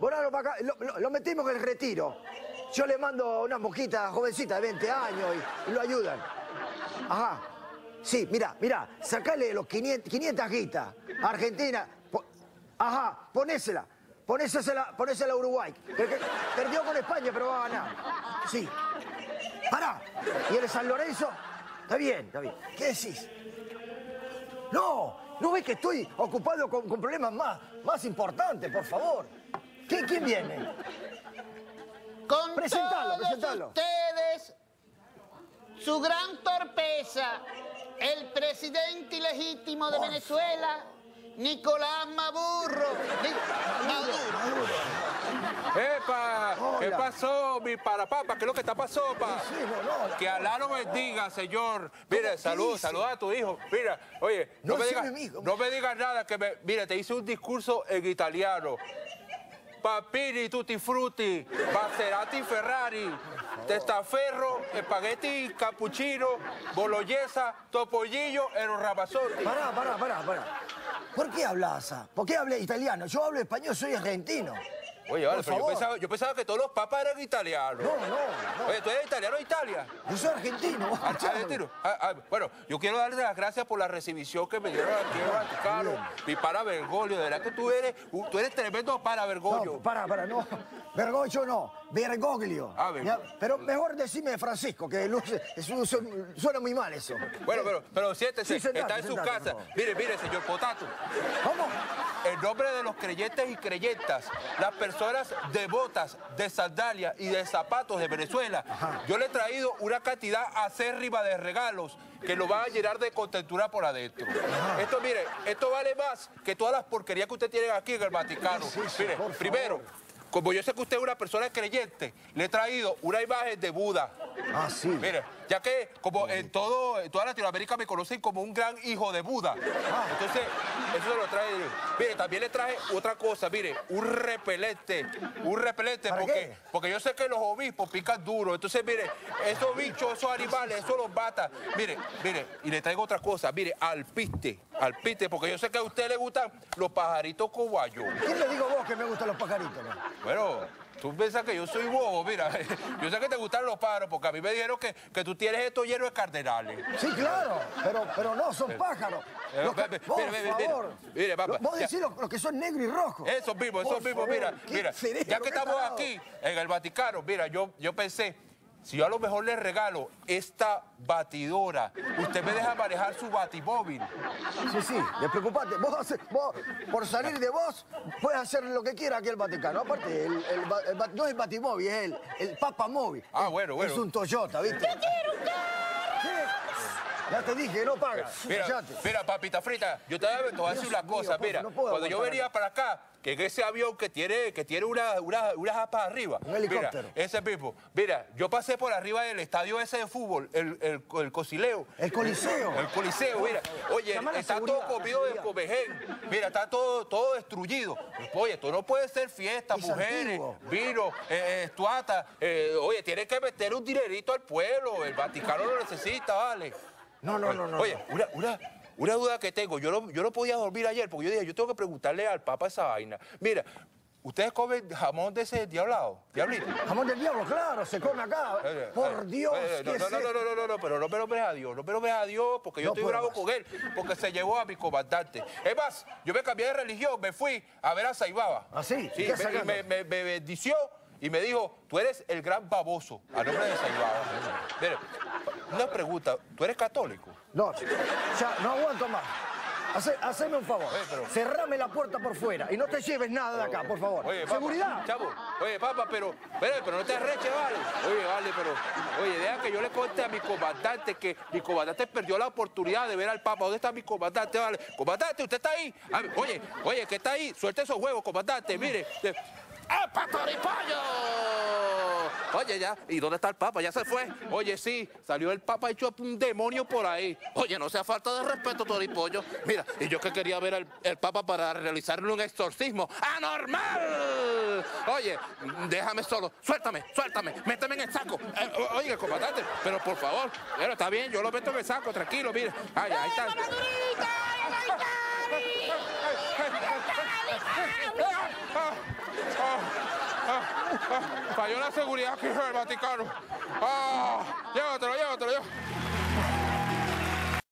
Bonaro para acá. Lo, metimos en el retiro. Yo le mando una mosquita jovencita de 20 años y, lo ayudan. Ajá. Sí, mira, mira, sacale los 500, 500 guitas. Argentina. po- ajá, ponésela. Ponésela, ponésela a Uruguay. perdió con España, pero va a ganar. Sí. Pará. ¿Y el San Lorenzo? Está bien, está bien. ¿Qué decís? No, ¿no ves que estoy ocupado con, con problemas más, más importantes, por favor? ¿Quién, quién viene? Con Presentalo, todos presentalo. ustedes, su gran torpeza, el presidente ilegítimo de Venezuela, Nicolás Maduro. Digo, Maduro. ¡Epa! ¿Qué Hola. pasó, mi parapapa? ¿Qué es lo que está pasando, pa? Sí, no, no, Que Alá lo bendiga, señor. Mira, ¿Qué salud, saluda a tu hijo. Mira, oye, no, No, me digas, no me digas nada, que me, mira, te hice un discurso en italiano. Papini, tutti frutti, Maserati, Ferrari, testaferro, espagueti, cappuccino, bolognesa, topollillo, el ramazzotti. Pará, pará, pará, pará. ¿Por qué hablas? ¿Por qué hablas italiano? Yo hablo español, soy argentino. Oye, vale, pero yo pensaba, yo pensaba que todos los papas eran italianos. No, no, no. Oye, ¿tú eres italiano o Italia? Yo soy argentino. Ah, escuchame. argentino. Ah, ah, bueno, yo quiero darle las gracias por la recepción que me dieron aquí en el Vaticano. Mi para Bergoglio, de verdad que tú eres, tú eres tremendo para Bergoglio. No, pará, pará, no. Bergoglio no, Bergoglio. Ah, Bergoglio. Pero mejor decime Francisco, que luce- suena muy mal eso. Bueno, pero, pero siéntese, Sí, sentate, está en su casa. Mire, mire, señor Potato. ¿Cómo? En nombre de los creyentes y creyentas, las personas devotas de sandalias y de zapatos de Venezuela, yo le he traído una cantidad acérrima de regalos que lo van a llenar de contentura por adentro. Esto, mire, esto vale más que todas las porquerías que usted tiene aquí en el Vaticano. Sí, sí, mire, primero, como yo sé que usted es una persona creyente, le he traído una imagen de Buda. Ah, sí. Mire, ya que como en todo en toda Latinoamérica me conocen como un gran hijo de Buda. Entonces, eso se lo trae. Mire, también le traje otra cosa, mire, un repelente, un repelente, ¿Para porque, qué? porque yo sé que los obispos pican duro. Entonces, mire, esos bichos, esos animales, eso los mata. Mire, mire, y le traigo otra cosa, mire, alpiste, alpiste, porque yo sé que a usted le gustan los pajaritos cobayos. ¿Quién le digo vos que me gustan los pajaritos? no? Bueno, tú piensas que yo soy bobo, mira, yo sé que te gustan los pájaros, porque a mí me dijeron que, que tú tienes esto lleno de cardenales. Sí, claro, pero, pero no, son pájaros. Los que- por favor. Mire, papá, Vos decís los, los que son negros y rojos. Esos mismos, esos mismos, mira, mira, ya que estamos aquí en el Vaticano, mira, yo, yo pensé, si yo a lo mejor le regalo esta batidora, usted me deja manejar su batimóvil. Sí, sí, despreocupate. Vos, vos, por salir de vos, puedes hacer lo que quiera aquí el Vaticano. Aparte, el, el el no es Batimóvil, es el, el Papa Móvil. Ah, bueno, bueno. Es un Toyota, ¿viste? ¡Yo quiero un Ya te dije, no pagas. Mira, papita frita, yo te voy a te voy a decir una cosa, mío, mira, no puedo cuando yo venía para acá, que ese avión que tiene, que tiene una, una, una japa arriba, Un helicóptero. mira, ese mismo, mira, yo pasé por arriba del estadio ese de fútbol, el, el, el Cosileo, El Coliseo. el Coliseo, mira, oye, está todo comido de comején, mira, está todo, todo destruido. Oye, esto no puede ser fiesta, Es mujeres, antiguo. vino, eh, eh, estuata, eh, oye, tiene que meter un dinerito al pueblo, el Vaticano lo necesita, vale. No, no, no, no. Oye, una, una, una duda que tengo. Yo no, yo no podía dormir ayer porque yo dije, yo tengo que preguntarle al Papa esa vaina. Mira, ¿ustedes comen jamón de ese diablado? ¿Diablito? Jamón del diablo, claro, se come acá. Eh, Por eh, Dios, eh, ¿qué no, no, no, no, no, no, pero no me nombres a Dios, no me nombres a Dios porque yo estoy bravo con él, porque se llevó a mi comandante. Es más, yo me cambié de religión, me fui a ver a Saibaba. ¿Ah, sí? Sí, me bendició y me dijo, tú eres el gran baboso, a nombre de Saibaba. Una pregunta, ¿tú eres católico? No, ya, no aguanto más. Hace- haceme un favor. Oye, pero- Cerrame la puerta por fuera y no te lleves nada de acá, por favor. Oye, Seguridad. Chavo, oye, papá, pero, pero, pero no te arreches, vale. Oye, vale, pero, oye, deja que yo le conte a mi comandante que mi comandante perdió la oportunidad de ver al papa. ¿Dónde está mi comandante, vale? Comandante, ¿usted está ahí? A ver, oye, oye, que está ahí. Suelte esos huevos, comandante, mire. De- ¡Epa, toripollo! Oye, ya, ¿y dónde está el papa? Ya se fue. Oye, sí, salió el papa hecho un demonio por ahí. Oye, no sea falta de respeto, toripollo. Mira, y yo que quería ver al el papa para realizarle un exorcismo. ¡Anormal! Oye, déjame solo. Suéltame, suéltame. Méteme en el saco. Eh, comandante, pero por favor. Pero está bien, yo lo meto en el saco, tranquilo, mire. Ay, ahí está. Falló la seguridad aquí en el Vaticano. llévatelo, llévatelo, llévatelo.